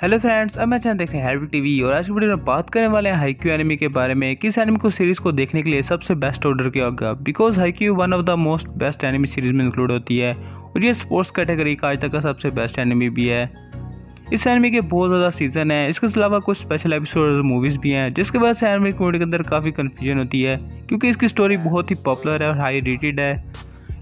Hello friends अब मैं channel देख रहे हैं हैवी टीवी और आज की वीडियो में बात करने वाले हैं हाईक्यू एनिमी के बारे में। किस एनिमी को सीरीज़ को देखने के लिए सबसे बेस्ट ऑर्डर किया होगा because Haikyuu one of the most best anime series में इंक्लूड होती है। और ये स्पोर्ट्स कैटेगरी का आज तक का सबसे बेस्ट एनिमी भी है। इस एनिमी के बहुत ज़्यादा सीज़न है। इसके अलावा कुछ स्पेशल एपिसोड और मूवीज़ भी हैं, जिसकी वजह से एनिमी कम्युनिटी के अंदर काफ़ी कन्फ्यूज़न होती है। क्योंकि इसकी स्टोरी बहुत ही पॉपुलर है और हाई रेटेड है।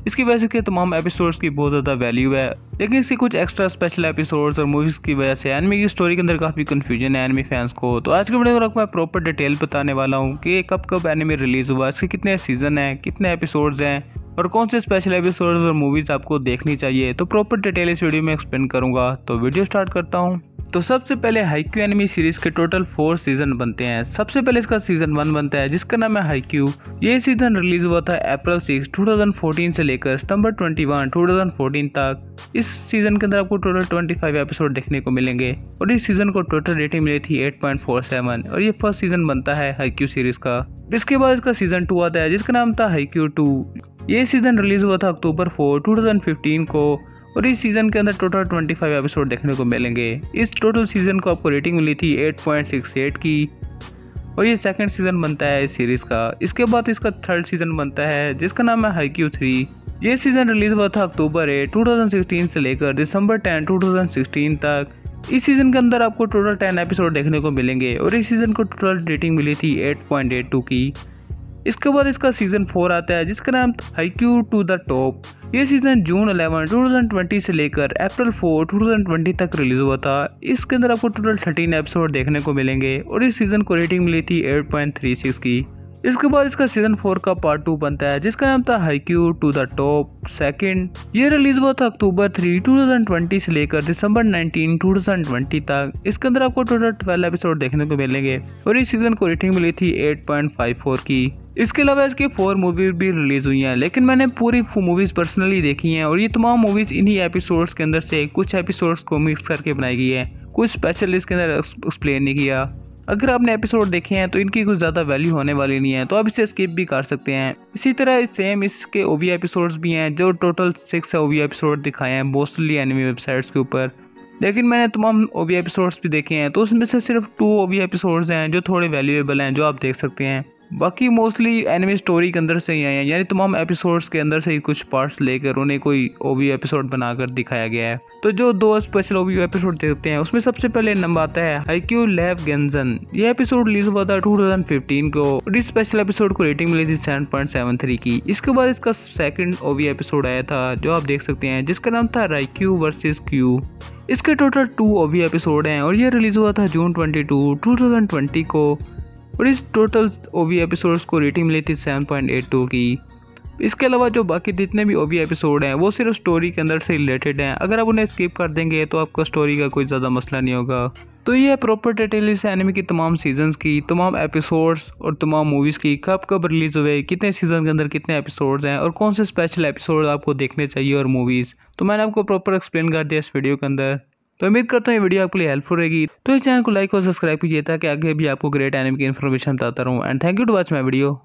इसकी वजह से तमाम एपिसोड्स की बहुत ज़्यादा वैल्यू है। लेकिन इसकी कुछ एक्स्ट्रा स्पेशल एपिसोड्स और मूवीज़ की वजह से एनमी की स्टोरी के अंदर काफ़ी कन्फ्यूज़न है एनमी फैंस को। तो आज के वीडियो में मैं प्रॉपर डिटेल बताने वाला हूँ कि कब कब एनिमी रिलीज़ हुआ, इसके कितने सीज़न हैं, कितने एपिसोड्स हैं, और कौन से स्पेशल एपिसोड्स और मूवीज़ आपको देखनी चाहिए। तो प्रॉपर डिटेल इस वीडियो में एक्सप्लेन करूँगा। तो वीडियो स्टार्ट करता हूँ। तो सबसे पहले हाईक्यू एनिमी सीरीज़ के टोटल फोर सीज़न बनते हैं। सबसे पहले इसका सीज़न वन बनता है, जिसका नाम है हाईक्यू ये सीज़न रिलीज़ हुआ था अप्रैल सिक्स 2014 से लेकर सितंबर 21 2014 तक। इस सीज़न के अंदर आपको टोटल 25 एपिसोड देखने को मिलेंगे। और इस सीज़न को टोटल रेटिंग मिली थी 8.47 और ये फ़र्स्ट सीज़न बनता है हाईक्यू सीरीज़ का। इसके बाद इसका सीज़न टू आता है, जिसका नाम था हाईक्यू टू ये सीज़न रिलीज़ हुआ था अक्टूबर फोर टू को। और इस सीज़न के अंदर टोटल 25 एपिसोड देखने को मिलेंगे। इस टोटल सीज़न को आपको रेटिंग मिली थी 8.68 की। और ये सेकंड सीज़न बनता है इस सीरीज़ का। इसके बाद इसका थर्ड सीज़न बनता है, जिसका नाम है हाई क्यू थ्री ये सीज़न रिलीज़ हुआ था अक्टूबर एट 2016 से लेकर दिसंबर 10 2016 तक। इस सीज़न के अंदर आपको टोटल 10 एपिसोड देखने को मिलेंगे। और इस सीज़न को टोटल रेटिंग मिली थी 8.82 की। इसके बाद इसका सीज़न फोर आता है, जिसका नाम हाईक्यू टू द टॉप ये सीज़न जून 11 2020 से लेकर अप्रैल 4 2020 तक रिलीज़ हुआ था। इसके अंदर आपको टोटल 13 एपिसोड देखने को मिलेंगे, और इस सीज़न को रेटिंग मिली थी 8.36 की। इसके बाद इसका सीज़न फोर का पार्ट टू बनता है, जिसका नाम था Haikyu to the top second ये रिलीज़ हुआ था अक्टूबर थ्री 2020 से लेकर दिसंबर 19 2020 तक। इसके अंदर आपको टोटल 12 एपिसोड देखने को मिलेंगे, और इस सीज़न को रेटिंग मिली थी 8.54 की। इसके अलावा इसकी फोर मूवीज़ भी रिलीज़ हुई हैं, लेकिन मैंने पूरी मूवीज़ पर्सनली देखी हैं, और ये तमाम मूवीज़ इन्हीं एपिसोड्स के अंदर से कुछ एपिसोड्स को मिक्स करके बनाई गई है। कुछ स्पेशल इसके अंदर एक्सप्लेन नहीं किया। अगर आपने एपिसोड देखे हैं तो इनकी कुछ ज़्यादा वैल्यू होने वाली नहीं है तो आप इसे स्किप भी कर सकते हैं। इसी तरह सेम इसके ओवी एपिसोड्स भी हैं, जो टोटल सिक्स ओवी एपिसोड दिखाए हैं मोस्टली एनिमी वेबसाइट्स के ऊपर। लेकिन मैंने तमाम ओवी एपिसोड्स भी देखे हैं तो उसमें से सिर्फ़ टू ओवी एपिसोड्स हैं, जो थोड़े वैल्यूएबल हैं, जो आप देख सकते हैं। बाकी मोस्टली एनिमी स्टोरी के अंदर से ही आए हैं। यानी तमाम एपिसोड्स के अंदर से ही कुछ पार्ट्स लेकर उन्हें कोई ओवी एपिसोड बनाकर दिखाया गया है। तो जो दो स्पेशल ओवी एपिसोड देखते हैं, उसमें सबसे पहले नंबर आता है हाईक्यू लेव गेंजन ये एपिसोड रिलीज़ हुआ था 2015 को और इस स्पेशल एपिसोड को रेटिंग मिली थी 7.73 की। इसके बाद इसका सेकंड ओवी एपिसोड आया था, जो आप देख सकते हैं, जिसका नाम था राइक्यू वर्सेस क्यू इसके टोटल टू ओवी एपिसोड हैं और ये रिलीज़ हुआ था जून 22 2020 को। और इस टोटल ओवी एपिसोड्स को रेटिंग मिली थी सेवन पॉइंट एट टू की। इसके अलावा जो बाकी जितने भी ओवी एपिसोड हैं, वो सिर्फ़ स्टोरी के अंदर से रिलेटेड हैं। अगर आप उन्हें स्किप कर देंगे तो आपका स्टोरी का कोई ज़्यादा मसला नहीं होगा। तो ये है प्रॉपर डिटेल इस एनिमी की तमाम सीजन्स की, तमाम एपिसोड्स और तमाम मूवीज़ की। कब कब रिलीज़ हुए, कितने सीज़न के अंदर कितने एपिसोड्स हैं, और कौन से स्पेशल एपिसोड आपको देखने चाहिए और मूवीज़ तो मैंने आपको प्रॉपर एक्सप्लेन कर दिया इस वीडियो के अंदर। तो उम्मीद करता हूँ वीडियो आपके लिए हेल्पफुल रहेगी। तो इस चैनल को लाइक और सब्सक्राइब कीजिए ताकि आगे भी आपको ग्रेट एनिमी की इन्फॉर्मेशन बताता रहूँ। And thank you to watch my video